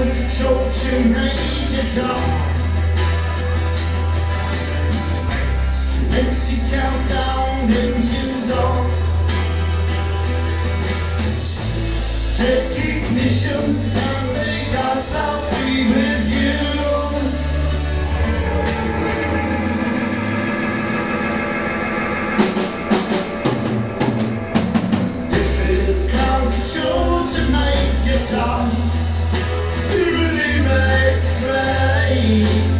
show you your major job. aí.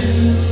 do